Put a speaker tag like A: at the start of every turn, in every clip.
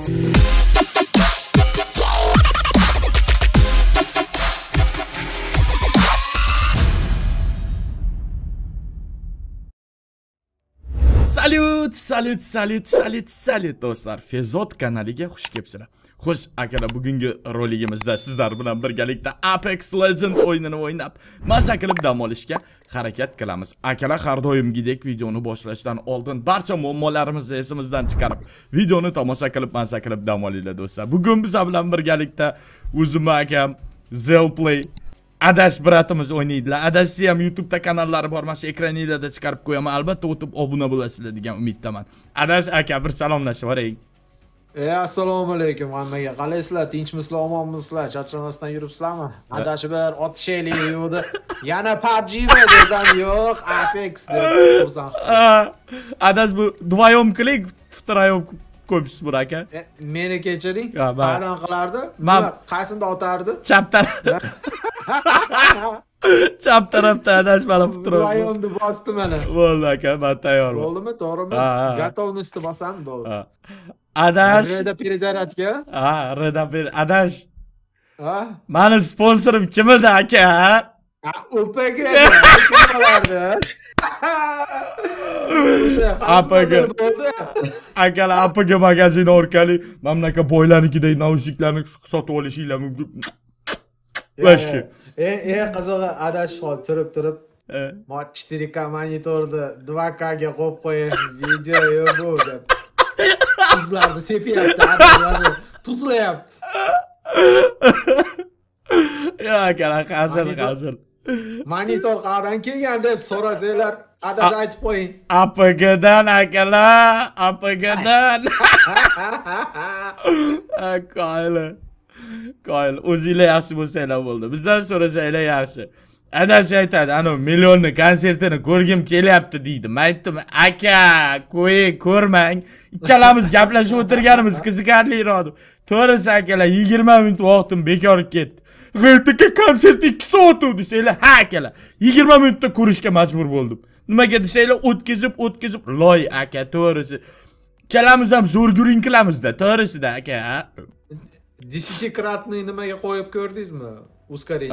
A: Salut, salut, salut, salut, salut do'stlar. Fezot kanaliga xush kelibsizlar. Xo'sh akalar bugungi roligimizda sizlar bilan birgalikda apex legend o'yinini o'ynab maza qilib dam olishga harakat qilamiz akalar har doimgidek videoni boshlashdan oldin barcha muammolarimizni esimizdan chiqarib videoni tomosha qilib maza qilib dam olinglar do'stlar. Bugun bizlar bilan birgalikda o'zim akam zelplay adash bratimiz o'ynaydilar adashni ham youtube'da kanallari bor mana shu ekraninglarda chiqarib qo'yaman albatta o'tib obuna bo'lasizlar degan umiddaman adash aka bir salomlashib yuboring
B: E assalomu alaykum hammaga qalaysizlar tinchmisizlar omonmisizlar charchamasdan yuribsizlarmi adashib bir otishaylik yo'qdi yana pubgmi desam yo'q apex deb xursand
A: adash bu вдвоем qiling втроем ko'psiz buni aka
B: E, meni kechiring
A: Ha, man-
B: qanaqa qilardi
A: man-
B: Nima, qaysini otardi
A: chap taraf chap tarafda adash mana втроем
B: rayonni bosdi mana
A: bo'ldi aka man tayyorman
B: bo'ldimi to'g'rimi
A: Ha, ha.
B: готовностьni bosam bo'ldi
A: Adaş.
B: Reda Perizar aka.
A: Ha, Reda Per Adaş.
B: Ha?
A: Mani sponsorum kim edi aka?
B: OPG.
A: APG. Akalar APG magazini orqali mamlakat boylarnikidek naushniklarni sotib olishinglar mumkin. Boshqa.
B: E, e, qizig'i Adash hol turib turib 4K monitorni 2K ga qo'yib qo'yish video yo'q bu deb tuzlarni sepyapti adamlar tuzlayapti
A: yo akalar hazır
B: Monitor-
A: hazır
B: monitor qayerdan kelgan deb so'rasanglar adash aytib qo'ying
A: apgdan akalar apgdan qoyili qoyil o'zinglar yaxshi bo'lsanglar bo'ldi bizdan so'rasanglar yaxshi adash aytadi anavi millionni konsertini ko'rgim kelyapti deydi man aytdim aka qo'ying ko'rmang. İkkalamiz gaplashib o'tirganimiz qiziqarliroq deb to'g'risi akalar yigirma minut vaqtim bekor ketdi. G'iltika konsert ikki soat u desanglar ha akalar yigirma minutda ko'rishga majbur bo'ldim. Nimaga desanglar o'tkazib o'tkazib loy aka to'g'risi ikkalamiz ham zo'rguring qilamizda to'g'risida aka.
B: Desetikratniy nimaga qo'yib ko'rdingizmi
A: Uskara'yı.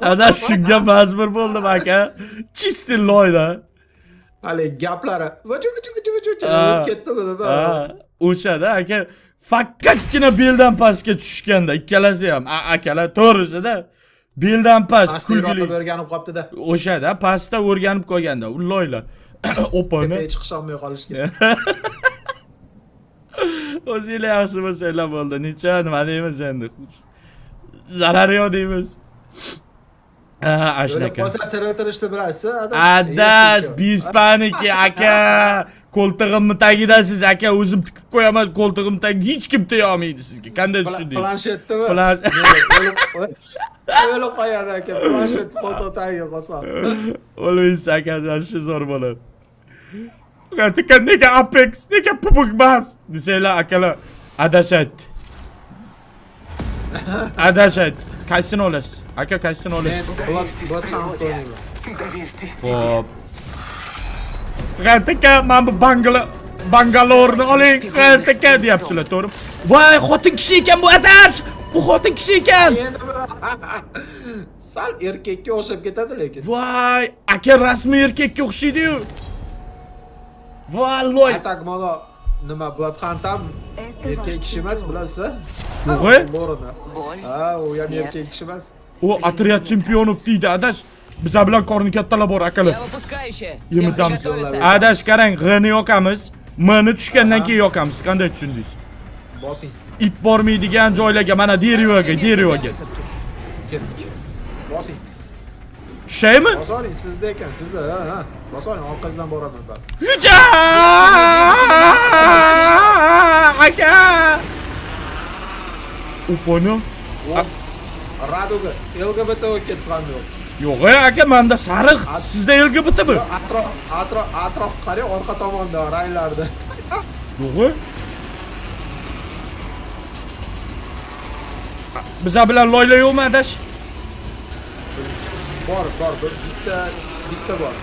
A: Adaşınca mazmur buldum bak ha. Çistin loyda.
B: Hani gaplara. Vıcı
A: vıcı
B: vıcı vıcı. Kettim
A: bunu. O'shada aka faqatgina beldan pastga tushganda ikkalasi ham akalar to'g'risida beldan past kulgili
B: o'rganib qolibdida
A: o'shada pastda o'rganib qolganda ulloylar opani
B: chiqish olmay qolishgan
A: o'zinglar yaxshi bo'lsanglar bo'ldi necha nima deymiz endi zarari yo'q deymiz ha ana
B: Böyle
A: shunaqa
B: poza tiritirishni bilasizmi
A: adash bispaniki aka. Qo'ltig'imni tagidasiz aka. O'zim tikib qo'yaman qo'ltig'im tagiga hech kim teya olmaydi sizga qanday tushundingiz
B: planshetnimi
A: Plan-
B: o'lib qo'yadi aka planshet foto tagiga qolsam
A: o'lmaysiz aka shu zo'r bo'ladi nega apex nega pubg emas desanglar akalar adash aytdi adash aytdi qaysini olasiz aka qaysini olasiz Hop. G'altaka mana bu bangala bangalorni oling g'altaka deyaptilar to'g'rimi voy xotin kishi ekan bu adash bu xotin kishi ekan
B: sal erkakka o'xshab ketadi lekin.
A: Voy aka rasmiy erkakka o'xshaydiyu voy loy.
B: Atak mana nima bloodhound ham erkak kishi emas bilasizmi
A: Yo'g'e?
B: Lorini.
C: Боль,
B: ha u ham
C: смерть.
B: erkak kishi emas
A: u otryad chempionov deydi adash bizlar bilan qorni kattalar bor akalar
C: Я выпускающая.
A: yemizamiz
C: приготовиться.
A: adash qarang g'ni yoqamiz mni tushgandan keyin yoqamiz qanday tushundingiz
B: bosing
A: it bormaydigan joylarga mana derevoga derevoga
B: ketdik bosing
A: tushaymi
B: bosoling sizda ekan sizda ha ha bosoling orqangizdan boraman man
A: Hüca! Aka! Uponi?
B: raduga lgbt ketganmi yo'q
A: Yo'q, aka, menda sariq. Sizda LGBTmi?
B: atrof atrof atrofni qarang orqa tomonda ranglarda
A: Yo'q. ey. Bizlar bilan loyla yo'qmi, adash?
B: Biz bor bor bir bitta bitta bor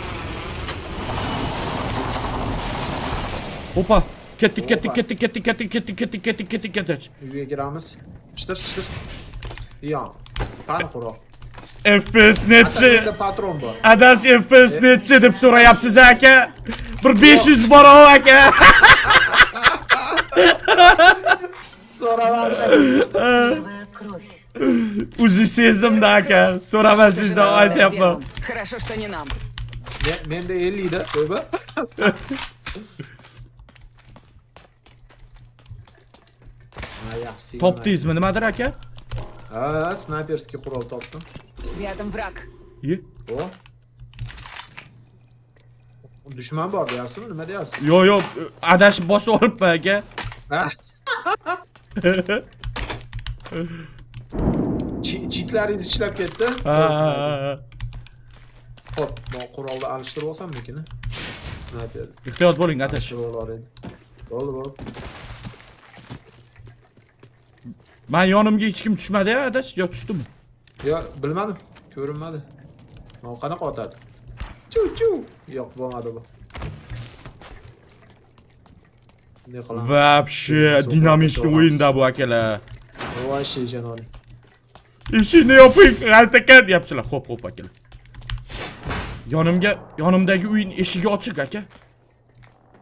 A: Opa. ketdik ketdik ketdik ketdik ketdik ketdik ketdik ketdik ketdik ketdik
B: Uyga kiramiz. Shitir shitir. Yo'q. Qani qurol.
A: fps
B: Menda patron bor.
A: adash fps nechi deb so'rayapsiz aka bir 500 bor aka. Uzi sezdim Daka. Sonra ben
D: sizden ayet yapmam. Ben,
B: ben de 50 de tövbe. Top değil
A: mi? Nedir Aka?
B: Aa, sniperski kural toptum.
D: Yardım bırak.
A: İyi.
B: O. Düşman vardı yapsın mı? Ne de yapsın?
A: Yo yo. Adaş boss olup belki.
B: Ha. Chi- Cheatlaringiz ishlab ketdi.
A: Ha, ha, ha.
B: Hop, bu qurolni alishtirib olsammikin? Snayper.
A: ehtiyot bo'ling adash
B: Alishtirib olar edi. Bo'ldi, bo'ldi.
A: man yonimga hech kim tushmadi ya adash yo tushdimi
B: Yo, bilmadim. Ko'rinmadi. Mana qanaqa otadi? Chuv chuv. Yo'q, bo'lmadi bu. Ne qilamiz?
A: вообще dinamичный o'yinda bu akalar
B: Voy janoning.
A: eshikni yoping g'altaka deyaptilar xo'p xo'p akalar yonimga yonimdagi uyni eshigi ochiq aka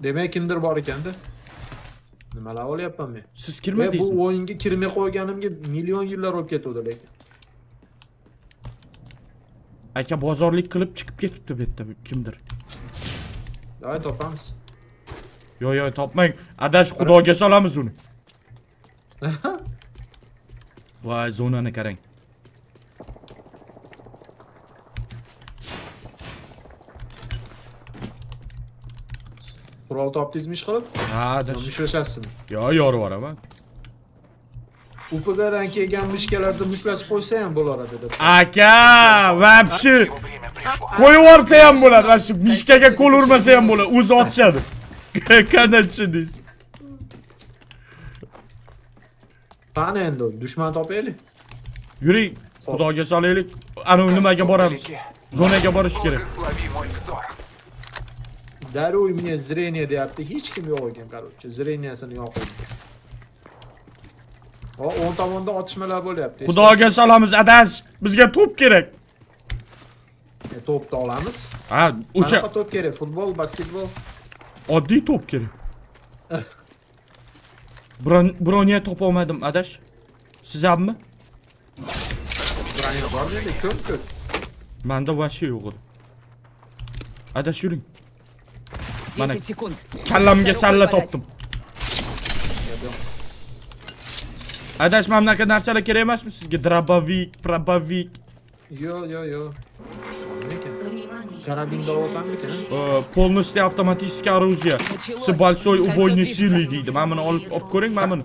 B: Demak, kimdir bor ekanda. Nimalar olyapman men?
A: siz
B: Men bu o'yinga kirmay qo'yganimga million yillar o'tib ketuvdi lekin.
A: aka bozorlik qilib chiqib ketibdi bu yerda kimdir
B: Davay topamiz.
A: yo yo topmang adash xudoga solamiz uni voy zonani qarang
B: Qurol topdingiz mish qilib?
A: Ha,
B: mushlashasizmi?
A: Yo, yorib boraman.
B: UPG'dan kelgan mushkalarni mushlashib qo'ysa ham bo'lar edi.
A: Aka, vapshi qo'yib yuborsa ham bo'ladi, va shu mishkaga qo'l urmasa ham bo'ladi, o'zi otishadi. Qanday tushundingiz?
B: Qani endi, dushman topaylik.
A: Yuring, xudoga solaylik. Ana nimaga boramiz? Zonaga borish kerak.
E: Благослови мой взор.
B: Daruv menga zreniya deyapti. Hech kim yo'q ekan, короче. Zreniyasini yoqib. O, o'ng tomonda otishmalar bo'lyapti.
A: xudoga solamiz adash bizga to'p kerak
B: E, to'pni olamiz.
A: ha o'sha
B: Qanaqa to'p kerak? Futbol, basketbol?
A: oddiy to'p kerak Bron- broniya topolmadim adash siz hammi
B: Braniya bor dedi, ko'p ko'p.
A: manda вообще yo'q edi adash yuring Манек.
D: Каллам
A: гесалла топтим. Adashmam bunaqa narsalar kerak emasmi sizga? Drabovik, probovik.
B: Yo, yo, yo. Karabin
A: davosanmikan? Полностью ee, avtomatiskiy оружие. С большой убойной силой deydi. Mana buni olib olib ko'ring, mana buni.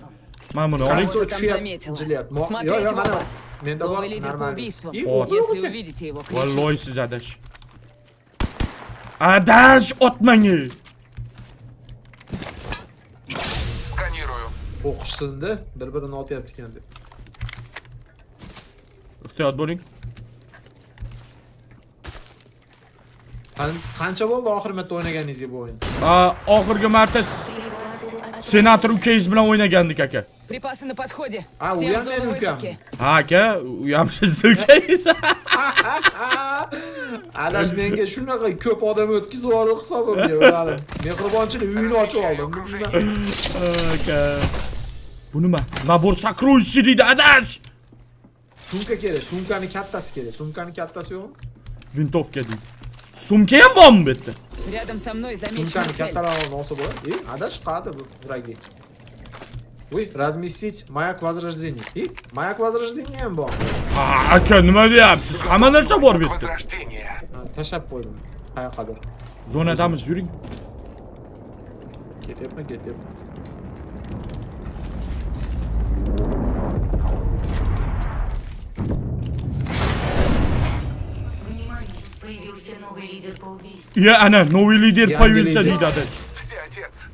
A: Mana buni oling.
B: Yo, yo, mana. Menda bor,
A: normal.
D: Valloy
A: siz adash. Adash otmangiz.
E: Сканирую.
B: O'qishsindi, bir-birini otyapti ekan deb.
A: ehtiyot bo'ling
B: Qan- Qancha bo'ldi oxir marta o'ynaganingizga bu o'yin?
A: Aa, oxirgi marta s- senator ukangiz bilan o'ynagandik aka
D: Припасы на подходе.
B: А,
D: Все
B: у
D: в
B: меня
D: зону
B: руками.
D: высадки.
A: ha aka u ham sizni ukangiz
B: Adash menga shunaqa ko'p odam o'tkazib yubordi hisobimga. Mana mehribonchilik uyini ochib oldim.
A: aka bunu mu? Labor sacro uscidi da
B: adaş. Sumka kere, sumkanı kattas kere. Sumkanı kattas
A: yok. Винтовки dedi. Sumkaya mı bom bitti?
D: Рядом со мной замечена
B: Сумка катала носа была. И отдашь ката враги. Uy, razmestit mayak возрождения. И mayak возрождения bor.
A: Ha, aka nima deyapsiz? Hamma narsa bor bu yerda.
B: Tashab qo'ydim. Qayoqqadir.
A: Zonadamiz, yuring.
B: Ketyapman, ketyapman.
C: Появился новый лидер по убийству.
A: Я она, новый лидер появился,
E: не
B: дадаш.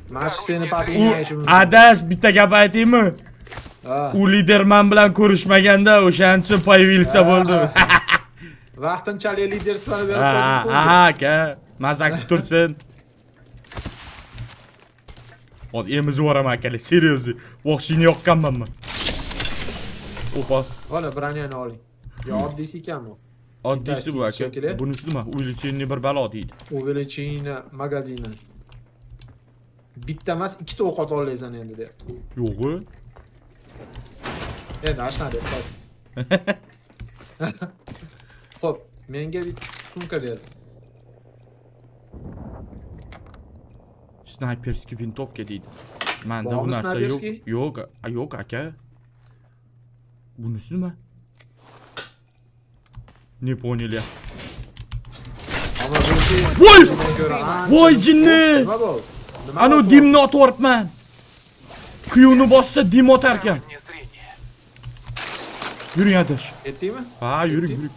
E: Maç
B: seni papingayishim.
A: Adas bitta gap aytaymi? U liderman bilan ko'rishmaganda o'shaning uchun появился bo'ldi.
B: Vaqtinchalik lider sifatida
A: ko'rishdi. Ha, aka, mazak tursin. Hozir emizib yuboraman akalar, seriozni. Voqshini yoqqanmanmi? Opa.
B: Ola, braniyani oling. Yo, oddiy ekan bu.
A: oddiysi bu aka
B: shekilli.
A: bunisi nima увеличение bir balo deydi
B: Увеличение magazini. Bitta emas, ikkita o'q ota olaysan endi deyapti.
A: yo'g'i
B: Endi ashna deb qo'y. Xo'p, menga bitta sumka ber.
A: snayperskiy vintovka deydi manda bu
B: Bormi
A: narsa yo'q
B: snayperskiy?
A: yo'q a- yo'q aka bunisi nima не поняли
B: Ammo bunisi
A: Voy!
B: menga ko'ra ancha-
A: Voy, jinni!
B: Nima bu? Nima
A: anavi
B: bu?
A: dimni otib yuboribman kuyovni bossa dim otar ekan
E: Мне зрение.
A: yuring adash
B: Ketdingmi?
A: ha yuring yuring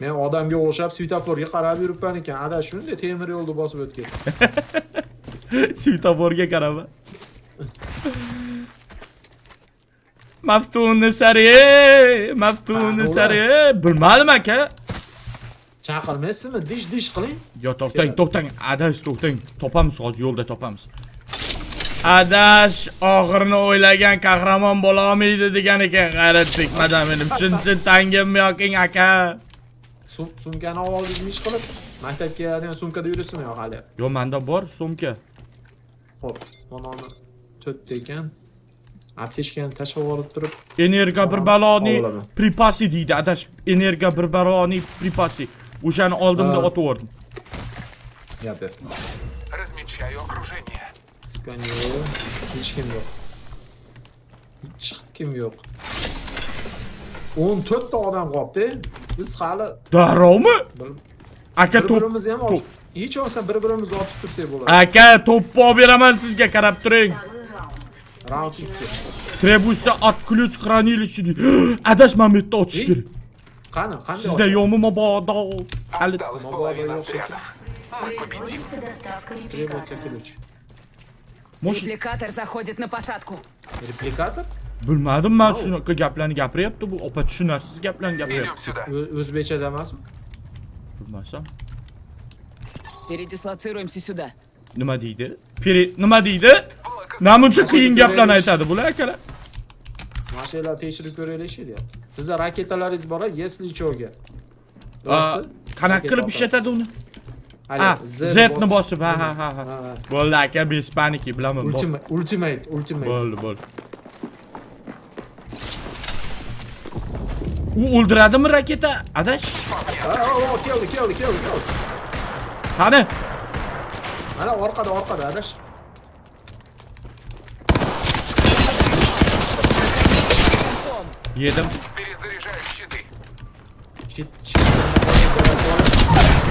B: Men odamga o'xshab svetoforga qarab yuribman ekan. Ada shunday temir yo'lni bosib o'tgan.
A: svetoforga qarama Maftuni sari maftuni
B: Ha,
A: sari bilmadim aka
B: Chaqirmaysizmi? Dish dish qiling.
A: yo to'xtang to'xtang adash to'xtang topamiz hozir yo'lda topamiz adash oxirini o'ylagan qahramon bo'lolmaydi degan ekan g'ayratbek madamenim chin chin tangimmi yoking aka
B: Sum- Sumkani olib oldingmi ish qilib? Maktabga degan sumkada yuribsizmi yo hali?
A: yo manda bor sumka
B: Xo'p, mana to'rtta ekan. Aptechkani tashlab olib turib,
A: energiya bir baloni
B: Olaman.
A: pripasi deydi adash energiya bir baloni pripasi o'shani oldimda
B: Ha.
A: otib yubordim
B: gap ber.
E: Размечаю окружение.
B: Skanyor, hech kim yo'q. Hech kim yo'q. 14 ta odam qolibdi. Biz hali
A: darrovmi
B: bir-
A: aka to'p
B: bir-birimizni ham
A: to'p.
B: otib, hech bo'lmasa bir-birimizni otib tursak bo'ladi.
A: aka to'pni olib beraman sizga qarab turing
B: Round 2.
A: Trebusa отключ хранилище deydi adash mana bu yerda otish
B: Ey,
A: kerak
B: Qani, qanday?
A: sizda
B: otib?
A: yo'qmi mabodo hali
E: Осталась
B: Молодой
E: половина
B: волшебник.
E: отрядов. Мы победим.
C: Производится доставка
B: Требуется
C: репликатора.
B: ключ.
A: Mosh-
D: Репликатор заходит на посадку.
B: Replikator?
A: bilmadim man shunaqa gaplarni gapiryapti bu opa tushunarsiz gaplarni gapiryapti
E: Идем сюда.
B: Ö- O'zbekchada emasmi?
A: bilmasam
D: Передислоцируемся сюда.
A: nima deydi peri nima deydi namuncha qiyin gaplarni aytadi bular akalar
B: Mashinalar tekshirib ko'raylik deyapti. Sizlar raketalaringiz bor, если cho'ga.
A: Aa, qanaqa qilib ishlatadi uni ha z ni bosib ha ha ha ha bo'ldi aka без paniki bilaman Bo-
B: Ultimate, ultimate, ultimate.
A: bo'ldi bo'ldi u o'ldiradimi raketa adash
B: Ha, ha, ha, keldi, keldi, keldi, keldi.
A: qani
B: Mana orqada, orqada, adash.
A: Едем.
E: Перезаряжаю щиты.
A: Щит, щит.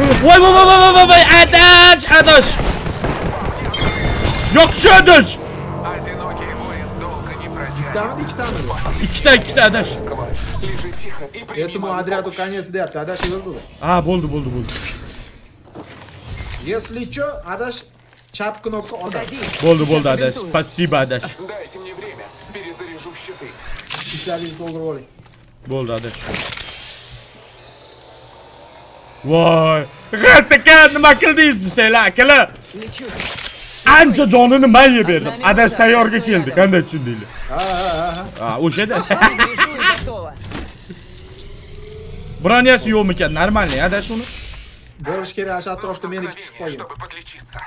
A: Ой, ой, ой, ой, ой, ой, Аташ, Аташ.
E: Yok şadaş. Титаны, не
A: титаны.
E: И читай, читай, Адаш.
B: Этому отряду конец депта.
A: Адаш его сдул. А,
B: болды, болды, болды. Если чё, Адаш,
D: чап
A: кнопку отдай.
D: Болды,
A: болды,
D: Адаш.
A: Спасибо, Адаш.
E: Дайте мне время. Перезаряжу щиты.
B: Ishlaringizni to'ldirib oling.
A: bo'ldi adash voy g'ataka nima qildingiz desanglar akalar
D: Лечусь.
A: ancha jonini man yeb berdim adash tayyorga keldi qanday tushundinglar
B: Ha, ha, ha, ha.
A: ha o'shada
D: Разрешу и готово.
A: broniyasi yo'qmikan нормальный adash uni
B: Bo'lish kerak, shu atrofda
E: Нужно
B: meniki tushib
E: мгновение,
B: qolgan.
E: чтобы подлечиться.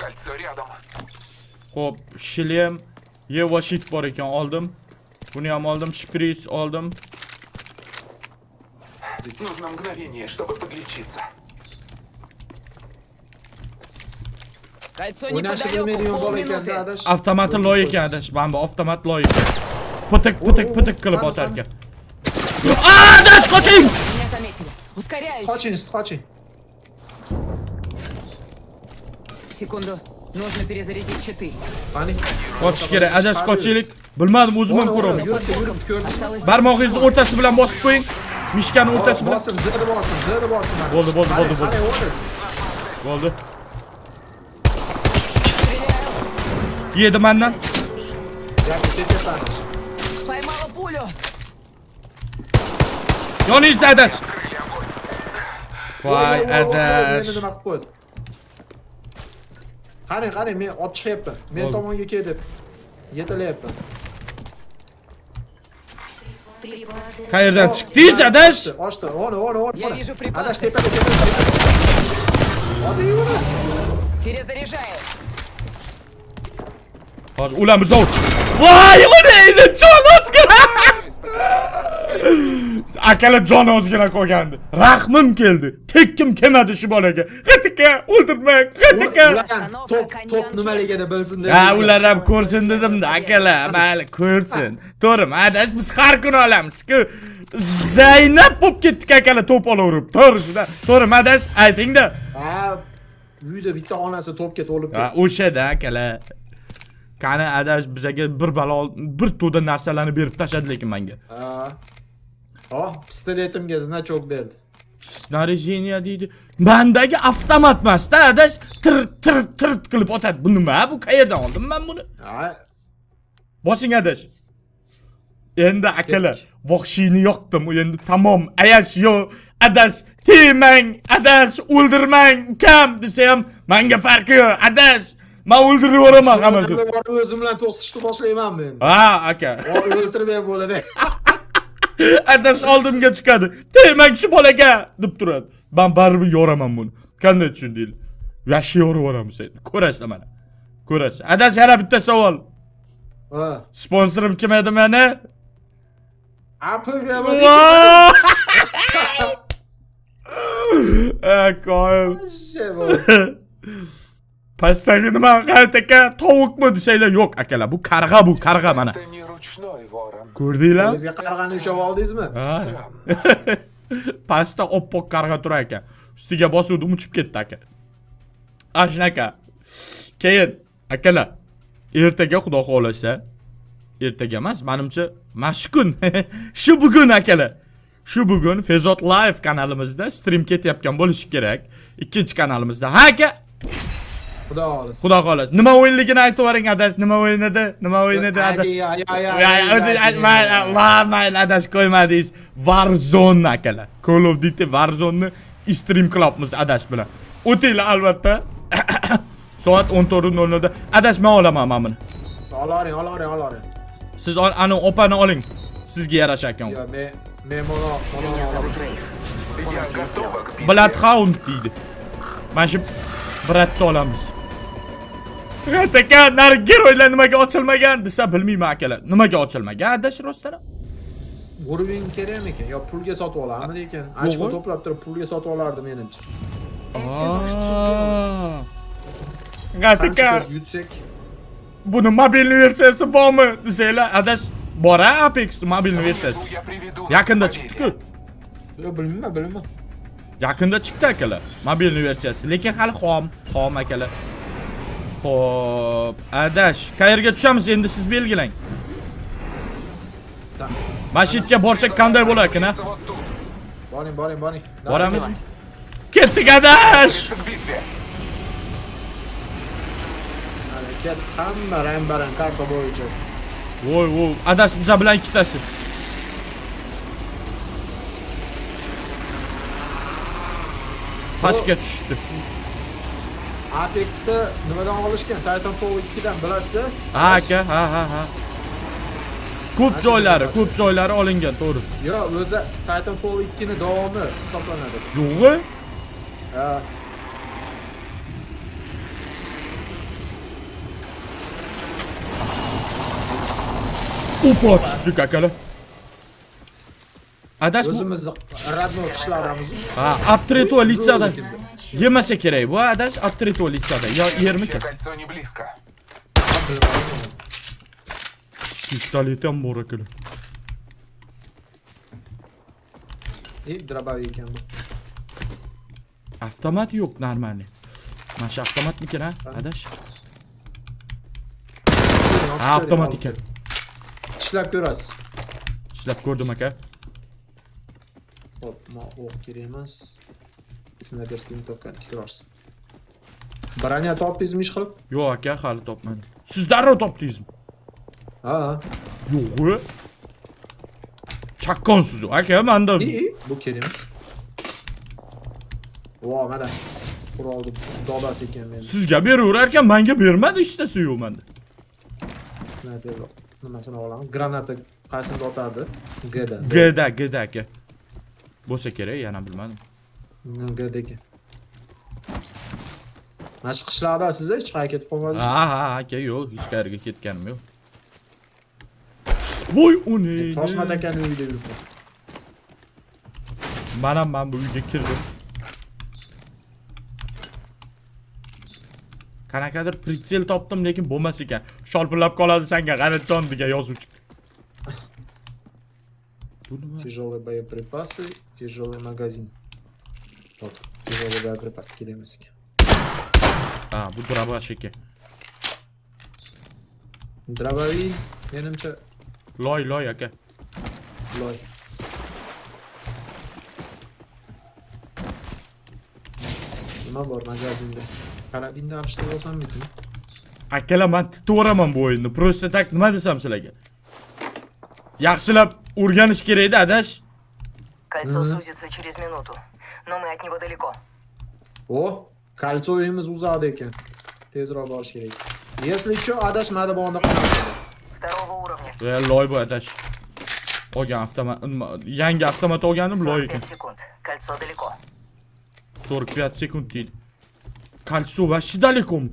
E: Кольцо рядом.
A: Xo'p, shlem, Yeva shit bor ekan, oldim. Buni ham oldim, shprits oldim.
E: Нужно мгновение, чтобы подлечиться.
D: Кольцо
B: O'ynashni
D: неподалеку.
B: bilmaydigan bola ekanda
D: Полминуты.
B: adash.
A: Avtomati loy ekan adash, mana bu avtomat loy ekan. Pitik pitik pitik qilib
B: qani,
A: otar
B: qani.
A: ekan. Aa, adash qoching!
D: Меня заметили. Ускоряюсь.
B: Soching, soching.
D: Секунду. Нужно перезарядить щиты.
B: Qani.
A: Qochish kerak, adash qochaylik. Bilmadim, o'zim ham
B: O'ra, o'ra,
A: ko'raman.
B: Yuribdi, yuribdi, ko'rdingmi?
D: Осталось
A: Barmog'ingizni o'rtasi bilan bosib qo'ying. Mishkani o'rtasi bilan.
B: Bosim, zidi bosim, zidi bosim. mana.
A: Bo'ldi, bo'ldi,
B: Qarang,
A: bo'ldi, bo'ldi.
B: qarang, o'rdi.
A: Bo'ldi. Yedi mendan.
B: Gapni ketasan.
D: Поймала пулю.
A: Yoningizda adash.
E: Крылья огонь.
A: Voy
B: Meni
A: adash.
B: nima qilib qo'ydi? qarang qarang men olib chiqyapman men
A: Bo'ldi.
B: tomonga kel deb yetalyapman
C: Припасы.
A: qayerdan chiqdingiz adash
B: ochdi оны оны оны
D: Я вижу припасы.
B: adash tepada tepada Hadi yürü.
D: Перезаряжаю.
A: hozir ularni zov voy u neydi jon akalar jon ozgina qolgandi rahmim keldi tekkim kelmadi shu bolaga g'atika o'ldirmang g'atika
B: top top nimaligini bilsin deb
A: ha ular ham ko'rsin dedimda akalar mayli ko'rsin to'g'rimi adash biz har kuni olamizku zaynab bo'lib ketdik akalar to'p olaverib to'g'ri shunda to'g'rimi adash aytingda
B: ha uyda bitta onasi to'pga to'lib
A: ha o'shada akalar qani adash bizaga bir balo bir to'da narsalarni berib tashladi lekin menga
B: ha oh pistoletimga значок berdi
A: снаряжение deydi mandagi avtomat emasda adash tir tir tir qilib otadi bu nima bu qayerdan oldim man buni
B: ha
A: bosing adash endi akalar vahshiyni yoqdim endi tamom ayash yo'q adash tegmang adash o'ldirmang ukam desa ham manga farqi yo'q adash man o'ldirib yuboraman hammasini
B: o'zim bilan to'sishni boshlaymanmi endi
A: ha aka
B: O, o'ltirmay bo'ladi
A: adash oldimga chiqadi tegmang shu bolaga deb turadi man baribir yoraman buni qanday tushundinglar yoshi yorib yuboramiz ko'rasizlar mana ko'rasizlar adash yana bitta savol
B: ha.
A: Sponsorim kim edi mani
B: apga
A: Voy! Pastagini man hayot aka tovuqmi desanglar yo'q akalar bu qarg'a bu qarg'a mana ko'rdinglarmi
B: o'zga qarg'ani ushlab oldingizmi
A: pastda oppoq qarg'a turar ekan ustiga bosuvdim uchib ketdi aka ana shunaqa keyin akalar ertaga xudo xohlasa ertaga emas manimcha mana shu kun shu bugun akalar shu bugun Fezot Live kanalimizda stream ketayotgan bo'lishi kerak. Ikkinchi kanalimizda. Ha
B: xudo xohlasa.
A: Xudo xohlasa. Nima o'yinligini aytib yuboring adash nima o'ynadi nima o'ynadi mayli adashib qo'ymadingiz varzon akalar. Call of duty varzonni stream qilyapmiz adash bilan. O'tinglar albatta. Soat o'n to'rt nol nolda. Adash man olaman mana buni.
B: Olaring olaring olaring.
A: Siz ani opani oling. Sizga yarasha ekan
B: yo'q men men
E: mana
A: Bloodhound deydi. Mana shu biratda olamiz aka nari geroylar nimaga ochilmagan desa bilmayman akalar nimaga ochilmagan adashib rostdan ham
B: o'rving kerakmi ekan yo pulga sotib olarmidi ekan ochko to'plab turib pulga sotib olardi menimcha
A: aka buni mobilniy versiyasi bormi desanglar adash bor a apex mobilniy versiyasi yaqinda chiqdiku
B: yo'q bilmayman bilmayman
A: yaqinda chiqdi akalar mobilniy versiyasi lekin hali xom xom akalar Xo'p, adash qayerga tushamiz endi siz belgilang mashitga borsak qanday bo'lar ekan a
B: boring boring boring
A: boramizmi ketdik adash
B: harakat hamma rang barang karta bo'yicha
A: voy voy adash biza bilan ikkitasi pastga tushdi
B: apexda nimadan olishgan titanfall 2 dan bilasizmi
A: ha aka ha ha. Ha ko'p joylari ko'p joylari olingan to'g'ri
B: yo o'zi titanfall 2 ni davomi hisoblanadi
A: yo'g'i
B: ha.
A: Upo tushdik akalar adash bu
B: o'zimiz родной qishloqdamiz
A: ha aptreto litsada yemasa kerak bu adash aptreto litsada yo yermikan
E: Кольцо не близко.
A: pistolet ham bor akalar
B: и дробовик ekan bu
A: avtomat yo'q нормальный mana shu avtomatmikan ha adash ha avtomat ekan
B: ishlab ko'rasiz
A: ishlab ko'rdim aka
B: Hop mahvok oh, giremez. Sinadersin topkan kirarsan. Baranya toplayız mı işgal?
A: Yok ya hali topman. Sizler de toplayız mı?
B: Ha.
A: Yok. Çakkan suzu. Aka ben
B: de. İyi bu kerim. Vay mana. Kuraldı. Dadası ekan menda.
A: Sizga berib urarkan menga bermadi ishtasi yo'q menda.
B: Sniper nimasini olaman? Granata qaysini otardi? G
A: da. G da, G da aka bilmadim
B: gda ekan mana shu qishloqda siz hech qayerga ketib qolmadingiz
A: ha ha aka yo'q hech qayerga ketganim yo'q voy u ne
B: toshmat akani uyida yuribman
A: man ham mana bu uyga kirdim qanaqadir pritsel topdim lekin bo'lmas ekan sholpillab qoladi sanga g'anatjon degan yozuvchi nima
B: тяжелые боеприпасы тяжелый магазин вот тяжелый боеприпас kerak emas ekan
A: ha bu dробаш ekan
B: дробовик menimcha
A: loy loy aka
B: loy nima bor magazinda karabinni alishtirib olsammikin
A: akalar man titaveraman bu o'yinni просто так nima desam sizlarga yaxshilab o'rganish kerakda adash
D: Кольцо сузится через минуту. Но мы от него далеко.
B: o kalso uyimiz uzadi ekan tezroq borish kerak если что adashmadi bu onda qanaqa
D: Второго уровня.
A: E, loy bu adash olgan avtomat nima, yangi avtomat olganim loy ekan
D: 45 секунд. Кольцо далеко.
A: 45 sekund deydi kalso вообще далеком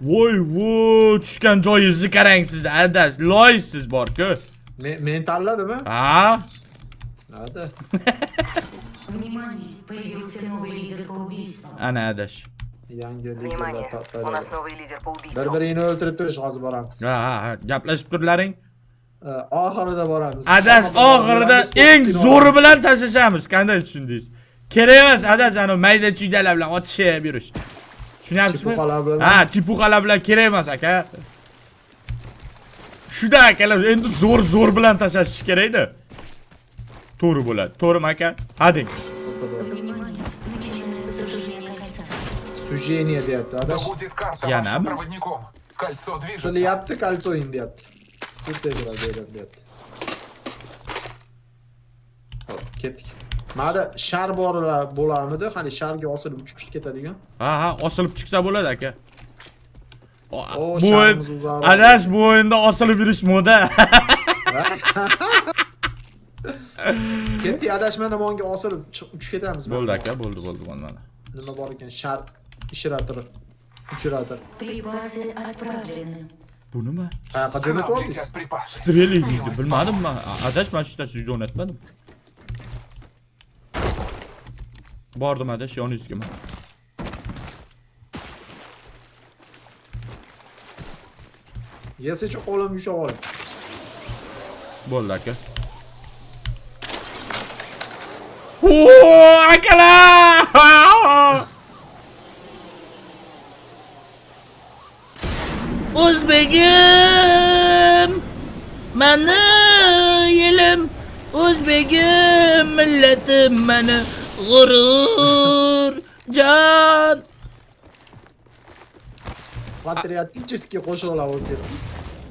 A: voy voy tushgan joyingizni qarang sizni adash loy siz borku
B: men men tanladimi
A: ha
B: hadi
C: Внимание! Появился новый лидер по убийствам.
A: ana adash
B: yangi
D: Внимание!
B: liderlar
D: У нас
B: topadi
D: новый лидер по
B: bir
D: убийствам.
B: biringni o'ltirib turish hozir boramiz
A: ha ha ha gaplashib turlaring
B: Э, oxirida boramiz
A: adash oxirida eng zo'ri bilan tashlashamiz qanday tushundingiz kerak emas adash anavi mayda chuydalar bilan otishib yurish tushunyapsizmi
B: Chipuqalar bilan?
A: ha chipuqalar bilan kerak emas aka shuda akalar endi zo'r zo'r bilan tashlash kerakda to'g'ri bo'ladi to'g'rimi aka hading
C: Внимание! Начинается сужение кольца.
B: sujeniya deyapti
E: Да
B: adash
E: будет карта
A: Я
E: вашим
A: нам?
E: проводником. Кольцо движется.
B: tilyapti kalsoying deyapti sud tezroq beradi deyapti Hop, ketdik mana shar borilar bo'larmidi hali sharga osilib uchib chiqib ketadigan
A: ha ha osilib chiqsa bo'ladi aka o, bu
B: oyun,
A: Enes bu oyunda asıl virüs moda.
B: Ketdi adashma nimonga osirib uch ketamiz.
A: Bo'ldi aka, bo'ldi, bo'ldi, bo'lmadi.
B: Nima bor ekan? Shar
C: ishiradir. Uchiradir.
A: Bu nima?
B: Qayoqqa jo'natyapsiz?
A: Strelik deydi, bilmadim men. Adash mana shu sizga jo'natmadim. Bordim adash yoningizga men.
B: Yesicha qo'lim ushlab oling
A: bo'ldi aka Oo, akalar o'zbegim mani yelim. O'zbegim millatim mani g'urur jon
B: patrioticheskiy qo'shiqlar bo'lib ketdi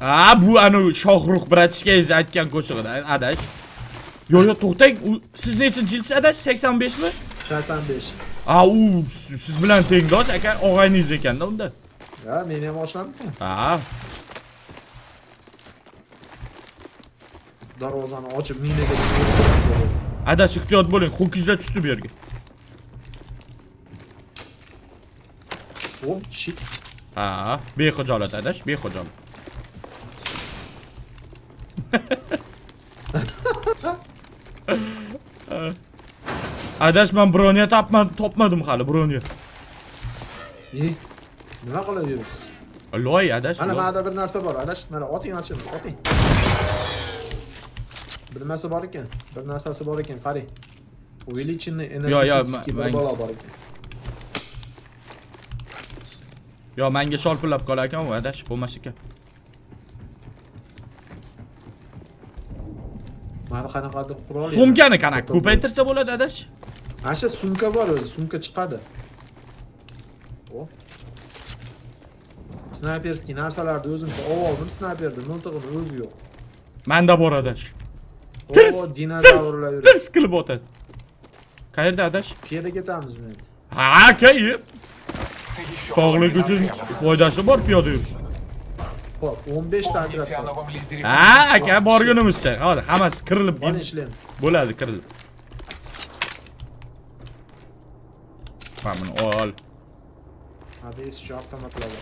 A: Ha bu anavi Shohrux bratishkangiz aytgan qo'shig'ida adash. Yo yo to'xtang, siz nechinchi yilsiz adash? 85 mi?
B: 85
A: Ha u siz bilan tengdosh aka, og'ayningiz ekanda unda.
B: ha men ham oshammikan
A: Ha,
B: darvozani ochib minaga
A: adash ehtiyot bo'ling, ho'kizlar tushdi bu yerga.
B: oh shit
A: Ha, bexijolat adash, bexijolat. Adash men broniya topmadim, topmadim hali broniya.
B: E, nima qilib yuribsiz
A: Loy adash.
B: mana
A: loy.
B: mana bir narsa bor adash mana oting oching oting bir narsa bor ekan bir narsasi bor ekan qarang увеличенный
A: Yo, yo,
B: энергетический
A: ma-
B: bir
A: man-
B: bola bor ekan
A: Yo, menga sholpillab qolar ekan u adash, bo'lmas ekan.
B: mana qanaqadir qurol
A: Sumkani qanaqa ko'paytirsa bo'ladi adash?
B: mana shu sumka bor o'zi sumka chiqadi snayperskiy narsalarni o'zimcha olib oldim snayperni miltig'ini o'zi yo'q
A: Menda bor adash. Tirs,
B: dinozavrlar
A: tirs, qilib o'tadi. Qayerda adash?
B: piyoda ketamizmi endi
A: Ha, aka,
E: Sağlık
A: için faydası var piyadayız.
B: Bak 15 tane
E: trap var.
A: Ha, aka bor günimizcha. Hadi, hammasi kirilib bo'ladi, kirilib. Mana buni ol.
B: Hadi, shu avtomatlarda.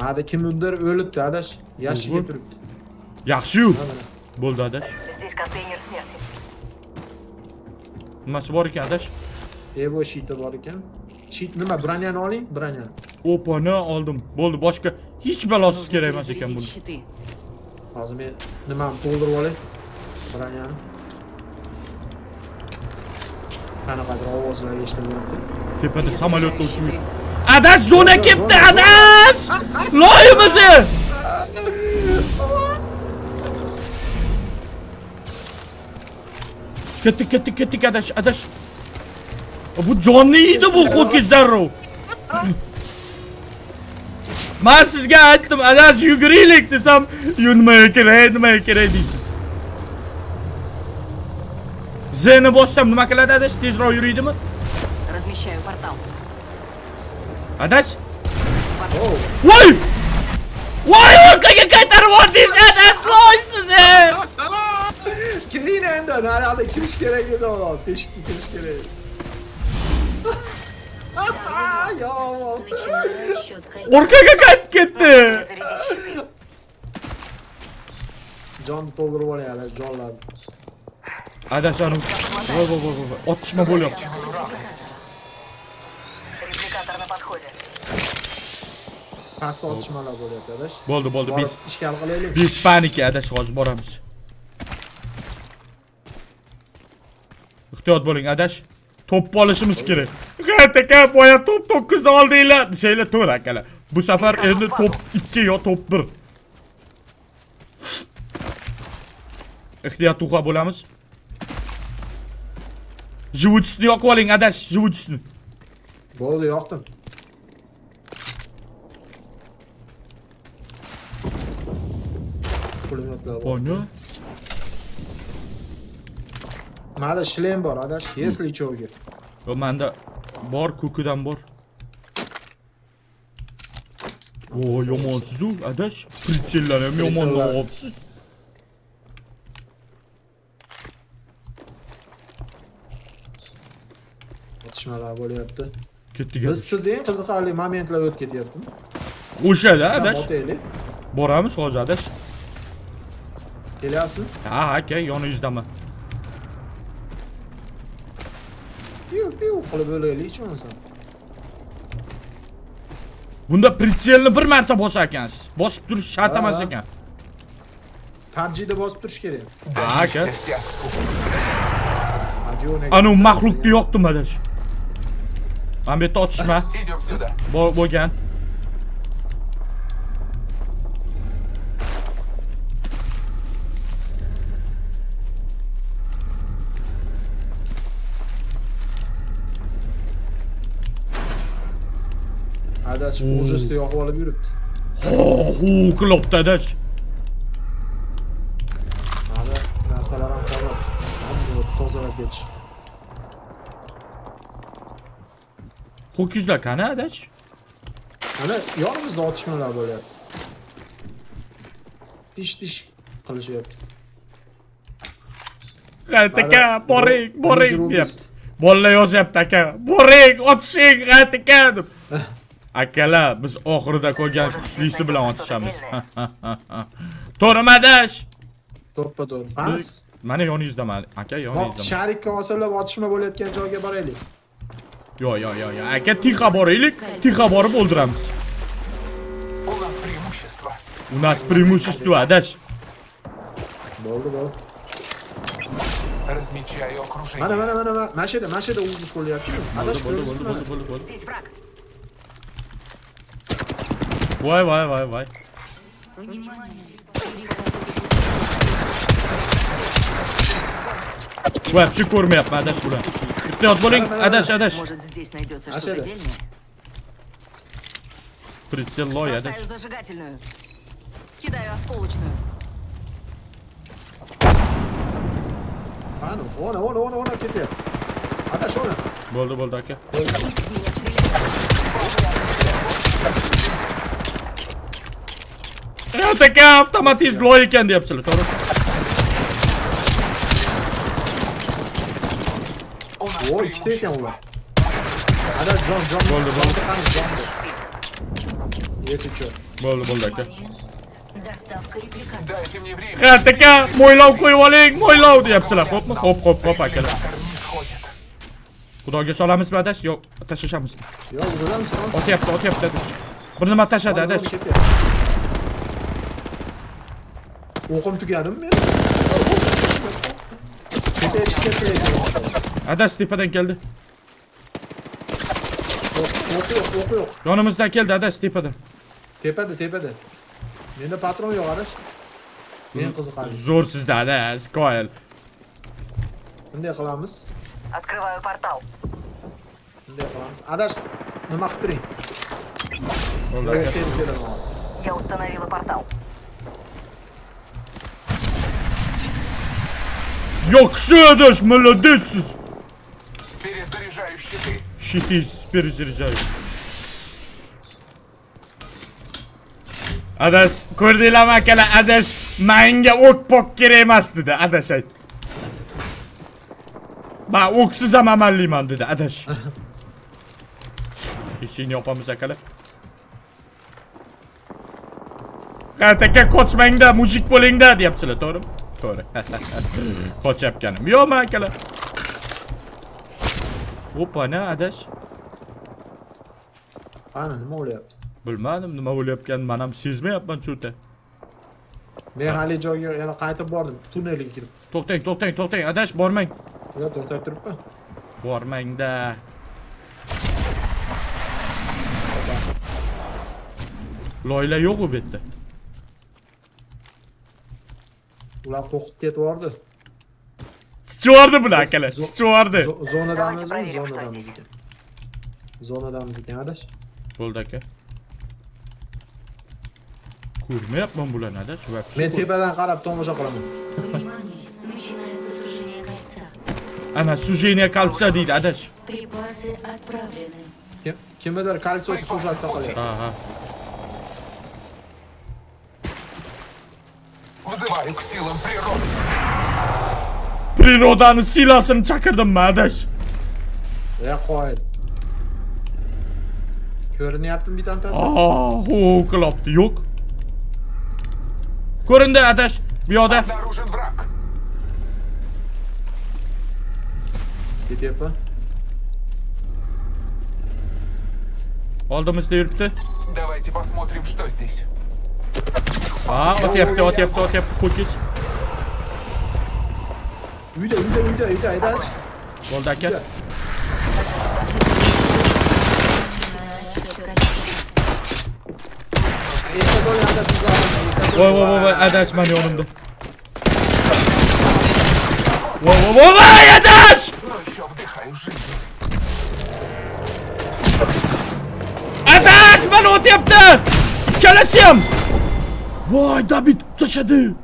B: Mada kimdir o'libdi, adash. Yashiga turibdi.
A: Yaxshi-yu. Bo'ldi, adash. Nimasi bor ekan, adash?
B: Evo sheeti bor ekan. Sheet nima? Branyani oling, branyani.
A: Opani oldim. Bo'ldi, boshqa hech balosiz kerak emas ekan
C: buni.
B: Hozir men nimani to'ldirib olay? Branyani. Qanaqadir ovozlar eshitilmayapti.
A: Tepada samolyotda uchib yur. Adas zona ketdi, Adas! Loyimizni! Ketdik, ketdik, ketdik, Adash, Adash. Bu jonni yeydi bu ho'kiz darrov. Men sizga aytdim, adash yuguraylik desam, "Yu nimaga kerak, nimaga kerak" deysiz. Zeni bossam nima qiladi adash? Tezroq yuraydimi?
C: Размещаю портал.
A: Adash?
B: Oh,
A: Voy! Voy orqaga qaytarib yubordingiz adash loysiz e!
B: kiring endi. Naryoqda kirish kerak edi odam. Teshikka kirish kerak. edi. Yo,
C: Начинаю счет кольца.
A: Orqaga qaytib ketdi.
D: Зарядить щиты.
B: jonni to'ldirib olay adash, jonlarni.
A: Adash anu. Voy voy voy voy. Otishma bo'lyapti.
D: Репликатор на подходе.
B: Pastda otishmalar bo'lyapti adash.
A: Bo'ldi, bo'ldi. Biz
B: Borib ishgal qilaylik.
A: biz panika adash hozir boramiz. Ehtiyot bo'ling adash. Top kerak. G'at aka, boya top 9 ni oldinglar. Desanglar to'g'ri akalar. Bu safar endi top 2 yo top 1. Ehtiyot tuqa bo'lamiz. Jivutishni yoqib oling adash, jivutishni.
B: Bo'ldi, yoqdim. Pulemyotlar bor.
A: Ona.
B: Mada shlem bor, adash. Если cho'ga.
A: Yo menda bor, ko'kidan bor. O yomonsiz u, adash. Pritsellar ham yomon
B: Pritsellar.
A: olibsiz.
B: Otishmalar bo'lyapti.
A: Ketdik
B: Biz
A: adash.
B: siz eng qiziqarli momentlar o'tib ketyapti.
A: O'shada adash.
B: Otaylik.
A: Boramiz hozir adash.
B: Kelyapsizmi?
A: Ha, aka, yoningizdaman.
B: piu piu. Hala böyle eli hiç sen?
A: Bunda pritselini bir marta bosakans. Bosib turish shart emas ekan.
B: PUBG'da bosib turish kerak.
A: Ha, aka. Anu maxluqni yoqdim adash. Mana bu yerda otishma. Bo'lgan.
B: Adash ужасda yoqib olib yuribdi.
A: Hu, qilibdi adash.
B: Mana narsalar ham qoldi. Hamma tozalab ketish.
A: Ho'kizlar qani adash?
B: Mana yonimizda otishmalar bo'lyapti. Tish tish qilishyapti.
A: G'ayt aka,
B: Mana-
A: boring, boring
B: Birinchi
A: deyapti.
B: rubist.
A: Bolalar yozyapti aka. Boring, otishing, g'ayt aka deb. Akalar, biz oxirida ko'rgan kuchlisi bilan otishamiz. To'g'rimi adash?
B: To'ppa to'g'ri. Bas.
A: Mana yoningizdaman, aka
B: Bak
A: yoningizdaman.
B: sharikka osilib otishma bo'layotgan joyga boraylik.
A: Yo, yo, yo, yo. Aka tiqa boraylik, tiqa borib o'ldiramiz.
E: У нас преимущество.
A: У нас преимущество, adash.
B: Bo'ldi, bo'ldi.
E: Размечаю окружение.
B: Mana mana mana mana mana shu yerda, mana shu yerda urush bo'lyapti. Adash ko'ryapsizmi? mana?
C: Здесь Вай,
A: вай, вай, вай. Vay, şu kormayapma Adaş bulan. İhtiyat bulayım, Adaş, Adaş.
C: Может, здесь найдется что-то дельное?
A: Прицел лой, Adaş.
C: Бросаю зажигательную. Кидаю осколочную.
B: Ану, она, она, она, она, кетер. Adaş, она.
A: Болды, болды, аке.
C: Меня стреляют.
A: Yo'q aka, avtomatizm loy ekan deyapsizlar, to'g'ri?
B: Voy ikkita ekan ular ada jon jon
A: Bo'ldi, bo'ldi.
B: yesi cho'l
A: Bo'ldi, bo'ldi aka. Ha, aka, mo'ylov qo'yib oling, mo'ylov deyapsizlar. Xo'pmi? Xo'p, xo'p, xo'p akalar. Xudoga solamizmi adash? Yo'q, tashlashamizmi?
B: yo'q buradamiz
A: Otyapti, otyapti adash. Bir nima tashladi adash.
B: o'qim tugadimi meni tepaga chiqib ketdi
A: Adash tepadan keldi.
B: o'qi yo'q o'qi yo'q
A: Yonimizdan keldi adash tepadan.
B: tepada tepada menda patron yo'q adash men qiziqarli
A: Zo'r sizda adash, qoyil.
B: bunday qilamiz
D: Открываю портал.
B: bunday qilamiz adash nima qilib turing
A: Bo'ldi
B: sizga
A: aka.
B: kelib kelamiz
D: Я установила портал.
A: Yaxshi adash, молодецsiz.
E: Перезаряжаю щиты.
A: Shiti перезаряжаю. Adash, ko'rdinglarmi akalar? Adash menga o'q pok kerak emas dedi. Adash aytdi. Men o'ksiz ham amallayman dedi Adash. Ishingni yopamiz akalar. Qataka qochmangda, mujik bo'lingda deyapsizlar, to'g'rimi? To'g'ri. Qochyapganim. Yo'qmi akalar? Opa, ne Adash?
B: qani nima bo'lyapti
A: Bilmadim nima bo'layotganini men ham sezmayapman cho'ta.
B: men haligi joyga yana qaytib bordim tunnelga kirib
A: To'xtang, to'xtang, to'xtang. Adash bormang.
B: ular to'xtab turibmi
A: Bormangda. Loyla yo'q u yerda.
B: Ulan koktet
A: vardı. Çiçi vardı
B: bu
A: lakalar.
B: Çiçi vardı.
D: Zona Zonadan mı?
B: Zona
D: Zonadan
B: mı? Zonadan mı? Kardeş.
A: Bo'ldi aka. Ko'rmayapman bularni ada, shu vaqt.
B: Men tepadan qarab tomosha qilaman.
A: Ana sujeniya koltsa deydi adash.
B: Kimnidir koltsa sujatsa qolyapti.
A: Ha, ha.
E: Взываю к силам природы.
A: Prirodani silasini chaqirdim Adash.
B: ya qoyil ko'rinyaptimi bittantasi
A: Ah, ho, qilibdi, yo'q. Ko'rindi Adash, bu yoqda.
E: Обнаружен враг.
B: ketyapman
A: Oldimizda yuribdi.
E: Давайте посмотрим, что здесь.
A: Ha, otyapti, otyapti, otyapti, ho'kiz.
B: uyda uyda uyda uyda adash
A: Bo'ldi aka.
B: esda bo'ling adash
A: Voy, voy, voy, voy, Adash meni yonimda. Voy, voy, voy, voy, Adash!
E: Но еще вдыхаю жизнь.
A: Adash meni o'tyapti! Ikkalasi ham. Voy, David tashladi.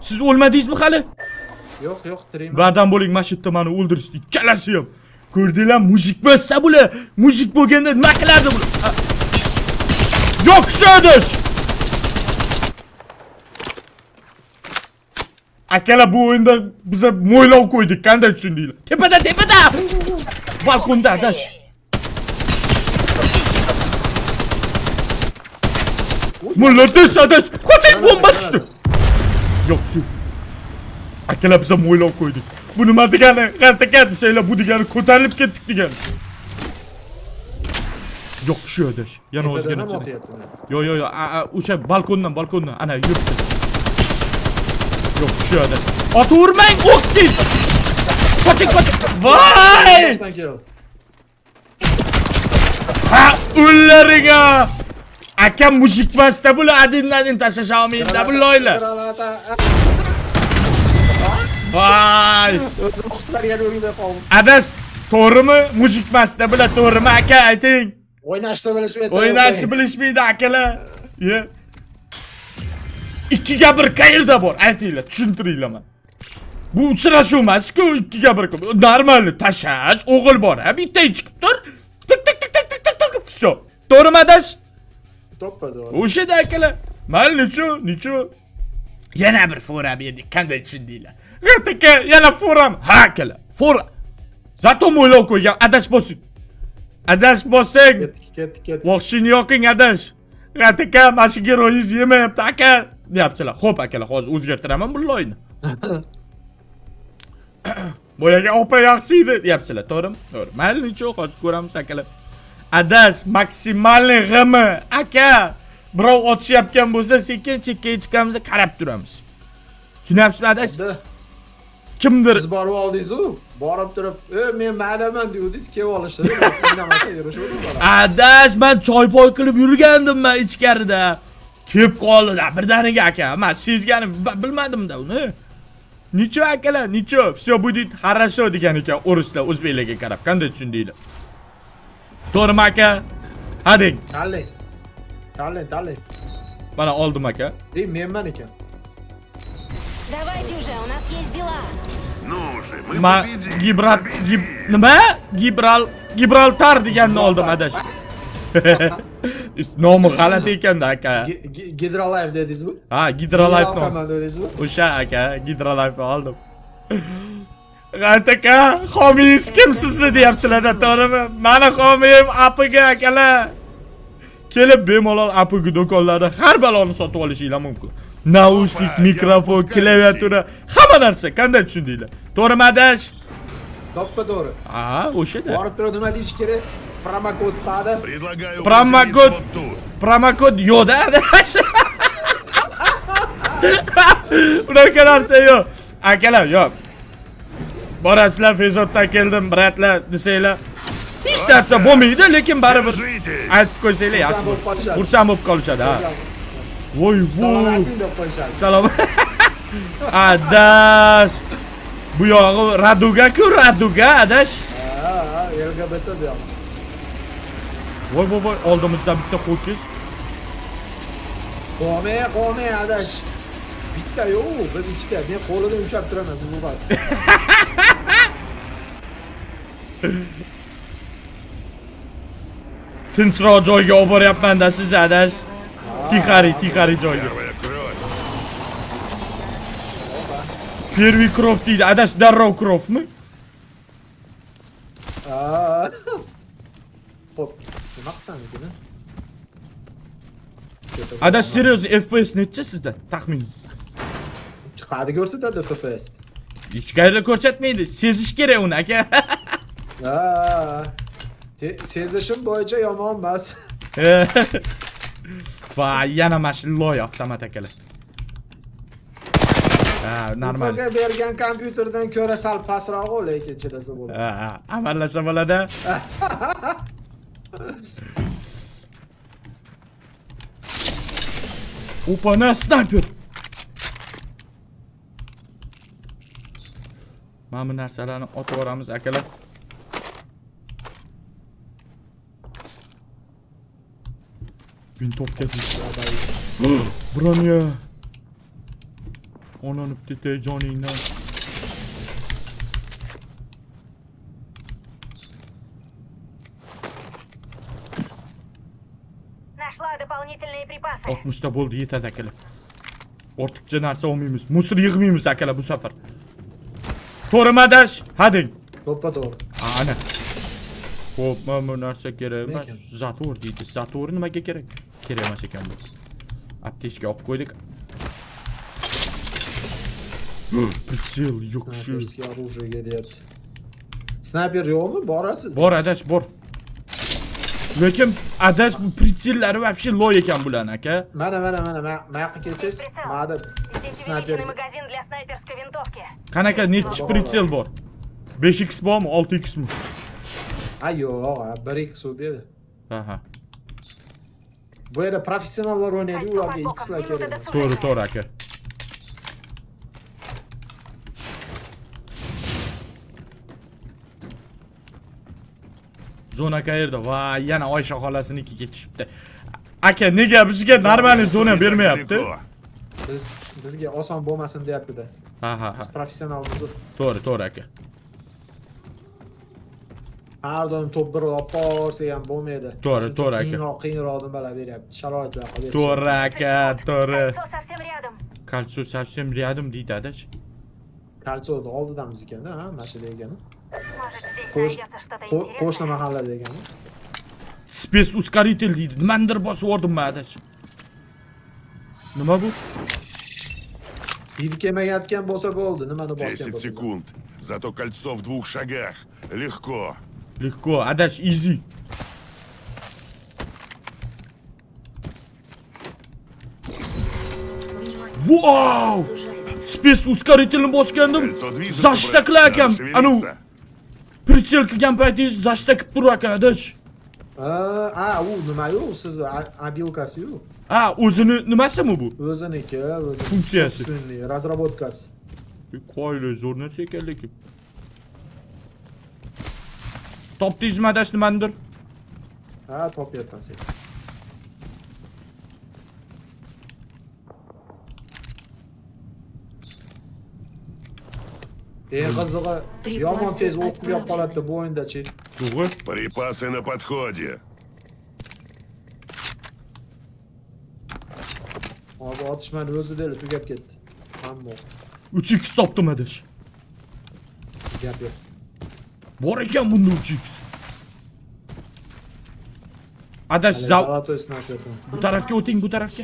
A: Siz o'lmadingizmi hali?
B: yo'q yo'q tirayman
A: Bardam bo'ling, mana shu yerda meni o'ldirishdi. Ikkalasi ham. Ko'rdinglar, mujik bo'lsa bular. Mujik bo'lganda nima qilardi bular? Yo'q, shu Adash! Akalar bu o'yinda biza mo'ylov qo'ydik, qanday tushundinglar? Tepada, tepada! Balkonda Adash. Молодец, Adash! Qoching, bomba tushdi. Yo'q, shu. Akalar biza mo'ylov qo'ydik. Bu nima degani? Qantaqa desanglar, bu degani ko'tarilib ketdik degani. Yo'q, shu Adash. Yana o'zgani
B: ham
A: ichida.
B: otyapti meni.
A: Yo yo yo, a- a- o'sha balkondan, balkondan, ana yuribdi. Yo'q, shu yoqda. Otavurmang, o'qding. Qoching, qoching. Voy!
B: Boshdan kel
A: Ha, ullaringa. Aka mujikmasda bular adin adin tashlasham menda bu loylar.
B: Granata.
A: Voy!
B: o'zim qutlarga o'rgilib qoldim
A: Adas, to'g'rimi? Mujikmasda bular to'g'rimi aka ayting?
B: o'ynashni bilishmaydi
A: O'ynashni bilishmaydi akalar. Ye. Ikkiga bir qayerda bor? Aytinglar, tushuntiringlar mana. bu uchrashuv emas-ku ikkiga bir normalni tashlash o'g'il bola bittaga chiqib tur tik tik tik tik tik tik tik все to'g'rimi adash
B: To'ppa to'g'ri.
A: o'shada akalar mayli nechu nechu yana bir fora berdik qanday tushundinglar g'at aka yana forami ha akalar fora zato mo'ylov qo'ygan adash bosing adash bosing
B: Ketdik, ketdik, ketdik.
A: Voshini yoqing adash. G'at aka, mana shu geroyingiz yemayapti aka, deyaptilar. Xo'p akalar, hozir o'zgartiraman bu loyni. Boyaga opa yaxshi edi, deyaptilar, to'g'rimi? To'g'ri. Mayli, necha hozir ko'ramiz akalar. Adash, maksimalniy g'imi, aka. Birov otishyapgan bo'lsa, sekin chekkaga chiqamiz, qarab turamiz. Tushunyapsizmi adash?
B: Endi
A: Kimdir
B: Siz borib oldingiz-ku, borib turib, "E, men maydaman" degandingiz, kelib olishdi. Indamasa yurishuvdim bola.
A: Adash, men choy poy qilib yurgandim men ichkarida. Kelib qoldi-da, birdaniga aka. Men sezganim b- bilmadim-da uni. Necha akalar, necha? Всё будет хорошо degan ekan o'rislar o'zbeklarga qarab. Qanday tushundinglar? To'g'rimi aka? Hading.
B: Tanlang. Tanlang, tanlang.
A: Mana oldim aka.
B: Ey, menman ekan.
F: Давайте уже, у нас есть дела.
G: Ну же, мы
A: Ma
G: победим.
A: Gibrat Gib nima? Gibral Gibraltar deganni oldim adash. Ist- Nomi g'alati ekanda aka.
B: Gi- gi- Hydrolife dedingizmi?
A: Ha, Gidrolife nom.
B: Mineral dedingizmi?
A: O'sha aka Gidrolife oldim. aka homiyingiz kim sizni deyapsizlarda to'g'rimi mani homiyim apg akalar kelib bemalol apg do'konlarda har baloni sotib olishinglar mumkin naushnik mikrofon klaviatura hamma narsa qanday tushundinglar to'g'rimi adash
B: To'ppa to'g'ri.
A: Aha, o'shada.
B: Borib turib nima deyish kerak? Promokod
G: sada. Promokod.
A: Promokod yo'da adash. Unaqa narsa yo'q. Akalar, yo'q borasizlar fezotdan keldim bratlar desanglar hech narsa bo'lmaydi lekin baribir aytib qo'ysanglar yaxshi bo'ladi xursand bo'lib qolishadi ha. Voy voy salom adash bu yog'i raduga-ku raduga adash
B: ha ha lgbt bu yog'i
A: voy voy voy oldimizda bitta ho'kiz
B: qovme qovme adash Bitta yo'q, biz ikkita. Men qo'lidan ushlab turaman, siz urasiz.
A: Tinchroq joyga olib boryapman-da siz adash. Tixari, tixari joyga.
G: Первая кровь.
A: Первый krov deydi. Adash darrov krovmi?
B: Ha. Xo'p, nima qilsam ekan?
A: Adash seriously FPS necha sizda? Taxmin.
B: Qadi ko'rsatadi FPS.
A: Hech qayerda ko'rsatmaydi. Sezish kerak uni aka.
B: Ha. Sezishim bo'yicha yomon emas.
A: Va yana mana shu loy avtomat akalar. Ha, normal.
B: Upaga bergan kompyuterdan ko'ra sal pastroq-u, lekin chidasa bo'ladi.
A: Ha, amallasa bo'ladi. Opana sniper. mana bu narsalarni otib yuboramiz akalar vintovka broniya onani ketay joningdan oltmishta bo'ldi yetadi akalar ortiqcha narsa olmaymiz musor yig'maymiz akalar bu safar To'g'rimi adash? Hading.
B: To'ppa to'g'ri.
A: Ha, ana. Xo'p, mana bu narsa kerak emas.
B: Lekin.
A: Zator deydi. Zator nimaga kerak? Kerak emas ekan bu. Aptechka olib qo'ydik. Pritsel yo'q shu.
B: Snayperskiy оружиеga deyapti. Snayper yo'qmi? Borasiz.
A: Bor adash, bor. Lekin adash bu pritsellari вообще loy ekan bularni aka.
B: Mana mana mana ma- mana yoqqa kelsangiz, mana
F: Здесь
A: Qanaqa nechi pritel bor? 5x bormi, 6x mi?
B: Ha, yo'q, 1x u berdi.
A: Ha, ha.
B: Bu yerda professionallar o'ynaydi, ularga xlar kerak.
A: To'g'ri, to'g'ri aka. Zona qayerda? Va, yana Oysha xolasinikkiga tushibdi. Aka, nega bizga normalniy zona bermayapti?
B: Biz bizga oson bo'lmasin deyapti-da.
A: ha ha ha
B: Biz professionalmiz.
A: to'g'ri to'g'ri aka
B: Har doim top bir olib borsa ham bo'lmaydi.
A: To'g'ri, to'g'ri aka.
B: Qiyinroq, qiyinroq nimalar beryapti. Sharoitlar qilib.
A: to'g'ri aka to'g'ri
F: Кольцо совсем рядом.
A: kalso совсем рядом deydi adach
B: Kalsiyoni oldidamiz ekanda, ha, mana shu degani.
F: Может, здесь
B: Qo'sh-
F: найдется что-то
B: qo- Qo'shni
F: интересное.
B: mahalla degani.
A: space ускоритель deydi nimanidir bosib yubordimmi adach nima bu
B: Yil kelmayotgan bo'lsa bo'ldi, nimani bosgan
G: 10
B: bo'lsa.
G: секунд. Зато кольцо в двух шагах. Легко.
A: ускорительni bosgandim
G: Кольцо движется,
A: zashta
G: брат.
A: qilar ekan
G: Надо
A: anavi
G: шевелиться.
A: pritsel qilgan paytingiz zashta qilib turar ekan adach
B: Ha, a, u nima-yu? Siz abilkasi-yu.
A: ha o'zini nimasimi bu
B: O'ziniki, o'zi.
A: Funksiyasi.
B: Ustunli, razработкасы.
A: qoyili zo'r narsa ekan lekin topdingizmi adach nimanidir
B: Ha, topyapman sen. Eng qizig'i yomon tez o'q yop qoladi bu o'yindachi.
A: to'g'ri
G: Припасы на подходе.
B: Abi atışmayla özür dilerim tükep gitti. Tamam bu.
A: 3x taptım edeş.
B: Tükep yok.
A: Var iken bunda 3x. Adaş zav. Bu tarafga o'ting, bu tarafga.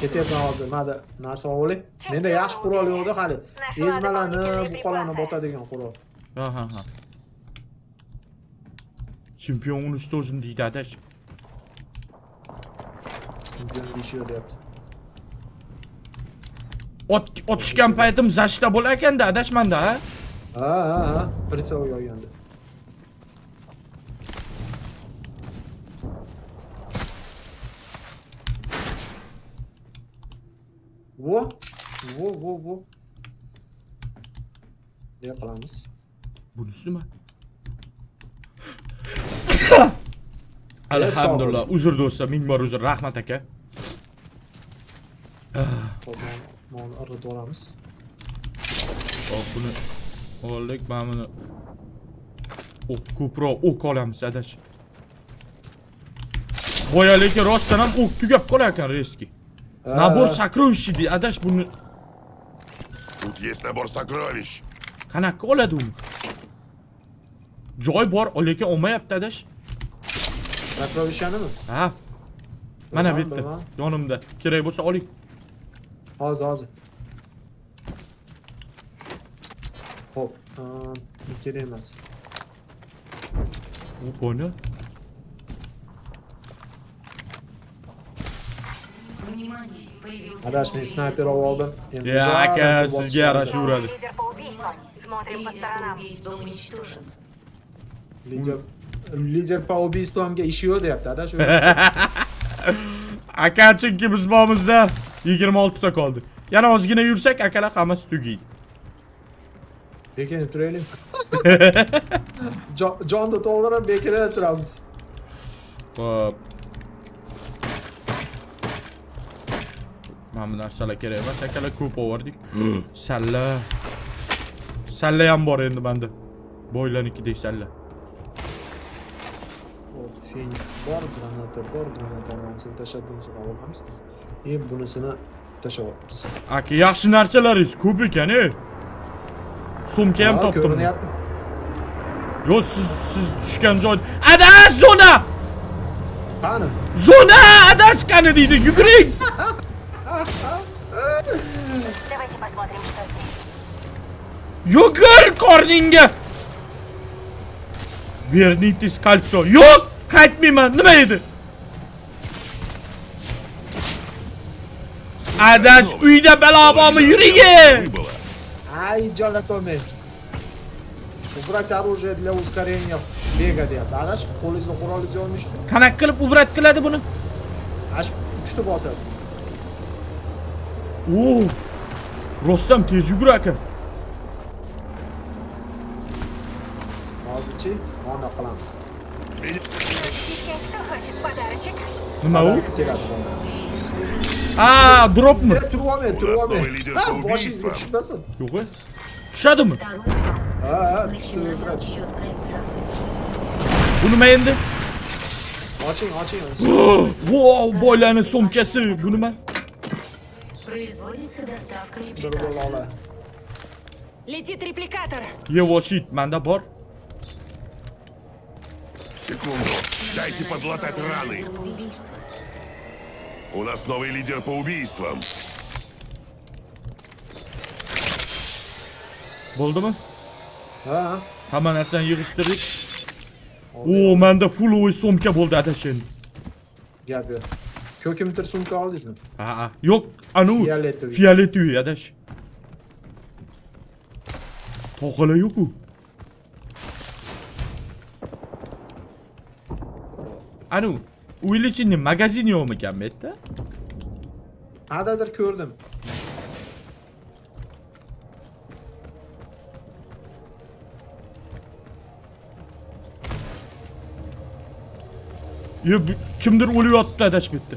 B: Ketyapman hozir. Mana narsa oling. Menda yaxshi qurol yo'q-da hali. Ezmalanib, buqalanib botadigan qurol.
A: Ha ha ha. Chempion unutdi o'zini deydi
B: Adash. Chempion deyishdi
A: ot otishgan paytim zashta bo'lar ekanda adashmanda ha
B: Ha, ha. Pritselga olganda. Vo, vo, vo, vo. Ne qilamiz?
A: bunisi nima alhamdulillah uzr do'stlar ming bor uzr rahmat aka
B: Hop, mana irg'itib olamiz.
A: hop buni oldik mana buni o'q ko'proq o'q olamiz adach boya lekin rostdan ham o'q tugab qolar ekan reski nabor сокровищ deydi adach buni
G: Тут есть набор сокровищ.
A: qanaqa oladi uni joy bor lekin olmayapti adach
B: Sakrovishanimi?
A: ha mana bu
B: Bilaman,
A: yerda
B: bilaman.
A: yonimda kerak bo'lsa oling
B: Hozir, hozir. Hop, ehm, bu kerak emas.
A: buni
C: Внимание, появился
B: Adashmay snayper olib oldim. Endi
A: ya
B: uzoq
A: aka
B: bir
A: sizga
B: bosishga
A: yarasha uradi
F: Лидер по убийствам. Смотрим по
C: лидер
F: сторонам.
C: убийства уничтожен.
B: Lider lider по убийствамga ishi yo'q deyapti adash.
A: aka chunki biz momizda 26 ta qoldi yana ozgina yursak akalar hammasi tugaydi
B: Bekinib turaylik. Jo- Jonni to'ldirib bekinib turamiz.
A: Hop. Mana bu narsalar kerak emas, akalar ko'p oldik. Salla. Salla ham bor endi menda. Boylanikidek salla.
B: Hop, Phoenix bor, granata bor, granata olamizni tashlab bunisini olamiz E bunisini tashlab olamiz.
A: Aka, yaxshi narsalaringiz ko'p ekan-e. Sumka ham
B: Ha,
A: topdim.
B: Ko'rinyapti.
A: Yo, siz siz tushgan joy. Ada zona!
B: Qani?
A: Zona! Adashgani deydi, yuguring!
F: Давайте посмотрим, что здесь.
A: Yugur qorningga! Vernitis kalso. Yo'q, qaytmayman. Nima edi? Adash uyda balo bormi? Yuring!
G: Выбыло.
B: Ay, jolatolmay. Убрать оружие для ускорения бега deyapti. Adash, qo'lingizni qurolingizni olmish.
A: Qanaqa qilib uvrat qiladi buni?
B: Ash uchta bosasiz.
A: Oo! Rostam tez yugur ekan.
B: Hozirchi mana qilamiz.
F: Кто хочет подарочек?
A: Nima u?
B: Keladi.
G: лидер
B: Ha,
G: по
B: boshingizga
G: убийствам.
B: tushmasin.
A: Yo'q. e. Tushadimi?
C: Второй раунд.
B: Ha, ha, tushdi,
C: Начинаем
B: o'tiradi.
C: отсчет кольца.
A: Bu nima endi?
B: Oching, oching. oching.
A: Wow, boylarning sumkasi. Bu nima?
C: Производится доставка
B: Bir
C: репликатора.
B: bir lola.
F: Летит репликатор.
A: Yevoshit manda bor.
G: Секунду. Дайте подлатать раны.
C: Убийство.
G: У нас новый лидер по убийствам.
A: Bo'ldimi?
B: Ha, ha.
A: Hamma narsani yig'ishtirdik. Oo, menda full o'y sumka bo'ldi adash endi.
B: Gap yo'q. Ko'kimtir sumka oldingizmi?
A: Ha, ha. Yo'q, anu
B: Fioletoviy.
A: fioletoviy adash. To'g'ala yo'q-ku. Anu, Uylichini magazin yo'qmikan bu yerda?
B: Qandadir ko'rdim.
A: Yo, kimdir o'lyapti adash bu yerda.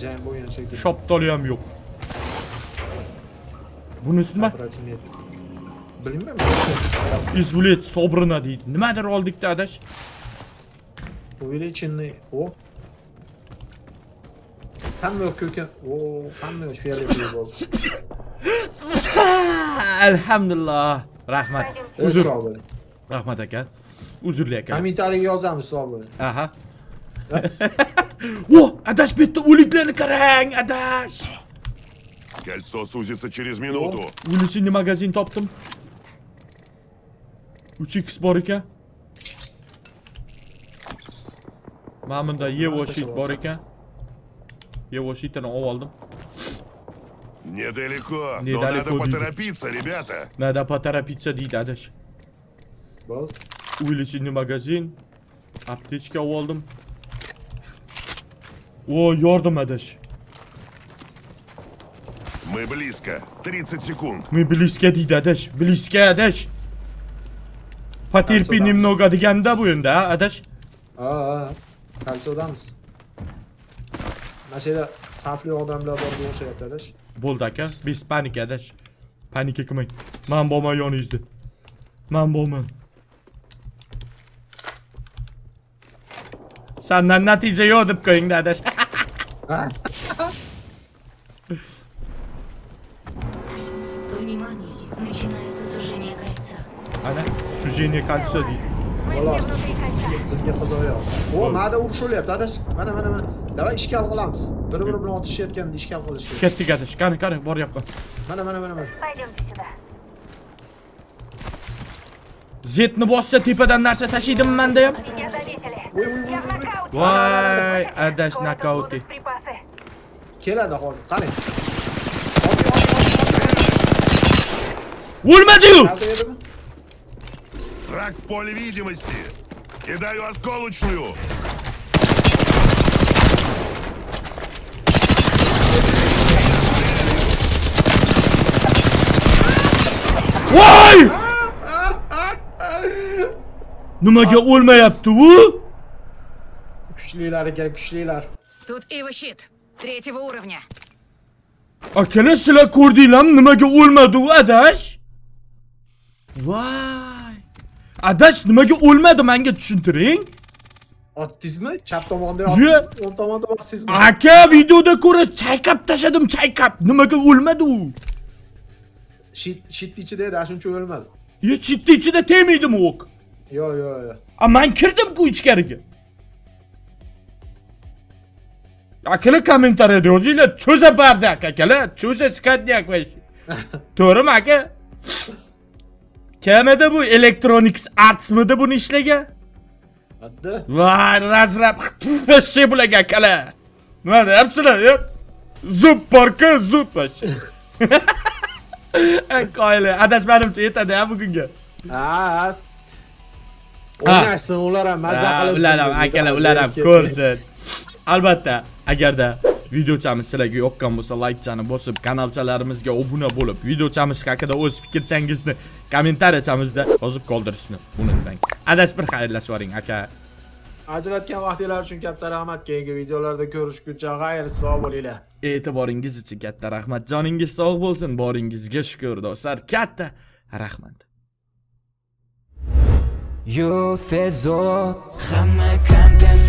B: Jang bo'lgan shekilli.
A: Shoptoli ham yo'q. Bunisi nima?
B: Bilmayman.
A: Izbulet sobrina deydi. Nimadir oldikda adash?
B: Увеличенный. O. Hamma yo'q ko'kim. O, hamma yo'q fioletoviy bo'ldi.
A: Alhamdulillah. Rahmat.
B: Uzr.
A: Uzr. Rahmat aka. Uzrli aka.
B: Kommentariyaga yozamiz sog' bo'ling.
A: Aha. Wo, adash bu yerda o'liklarni qarang, adash.
G: Кольцо сузится через минуту.
A: O'lichini magazin topdim. 3x bor ekan. Mana bunda Evo sheet bor ekan. Evo sheetini olib oldim.
G: Недалеко. Но
A: Недалеко,
G: надо
A: Диди.
G: поторопиться, ребята.
A: Nada potorapitsa deydi adash.
B: Bo'l.
A: Увеличенный magazin. Aptechka olib oldim. O, yardım adash.
G: Мы близко. 30 секунд.
A: Men bliska deydi adash. Bliska adash. Потерпи немного deganda bu endi, ha, adash.
B: Ha, ha. Kalsodamiz. Mana shu yerda xavfli odamlar borga o'xshayapti adash.
A: Bo'ldi aka, bez panika adash. Panika qilmang. Men borman yoningizda. Men borman. Sandan natija yo'q deb qo'ying adash.
C: Внимание! Начинается сужение кольца.
A: Ana, sujeniya kalsa deydi.
B: Xolos. Bizga qiziq yo'q. O, mada urush bo'lyapti adash. Mana, mana, mana. Davay ishgal qilamiz. Bir-biri bilan otishayotganda ishgal qilish kerak.
A: Ketdik adash. Qani, qani, boryapman.
B: Mana, mana, mana, mana.
F: Пойдемте сюда.
A: Zetni bossa tepadan narsa tashiydimi menda ham?
F: Меня заметили.
B: Voy, voy, voy,
F: Я в
B: voy, voy.
F: нокауте.
A: Voy, adash
F: Скоро тут
A: nakauti.
F: будут припасы.
B: Keladi hozir. Qarang.
A: O'lmadi-yu!
B: Kalta yedimi?
G: Враг в поле видимости. Кидаю осколочную.
A: Voy! Nimaga o'lmayapti u?
B: Kuchlilar ekan, kuchlilar.
F: Тут Ива щит. Третьего уровня.
A: Akalar sizlar ko'rdinglarmi nimaga o'lmadi u adash? Voy! Adash nimaga o'lmadi menga tushuntiring.
B: Otdingizmi? Chap tomonda otdingizmi? O'ng tomonda bosdingizmi?
A: Aka videoda ko'ra chayqab tashadim, chayqab. Nimaga o'lmadi u?
B: Shit, shit ichida edi, shuncha o'lmadi.
A: Ye chitni ichida tegmaydimi o'q?
B: Yo'q, yo'q, yo'q.
A: A men kirdim-ku ichkariga. Akalar kommentariyada yozinglar, cho'za bardak akalar, cho'za skadnyak To'g'rimi aka? Kamida bu Electronics Artsmidi buni ishlagan?
B: Adda.
A: Voy, razrab şey bulagan akalar. Nima deyapsizlar? ya? Zup borku, zup vash. Qoyli, adashmanimcha yetadi ha bugunga.
B: Ha. O'ynashsin ular ham mazza
A: Ha,
B: qilsin.
A: ular ham akalar ular ham ko'rsin albatta agarda videochamiz sizlarga yoqqan bo'lsa laykchani bosib kanalchalarimizga obuna bo'lib videochamiz haqida o'z fikrchangizni kommentariyachamizda yozib qoldirishni unutmang adashib bir xayrlashib yuboring aka
B: Ajratgan vaqtinglar uchun katta rahmat. Keyingi videolarda ko'rishguncha xayr, sog' bo'linglar.
A: E'tiboringiz uchun katta rahmat. Joningiz sog' bo'lsin, boringizga shukur do'stlar. Katta rahmat.
H: Yo fezot Hamma content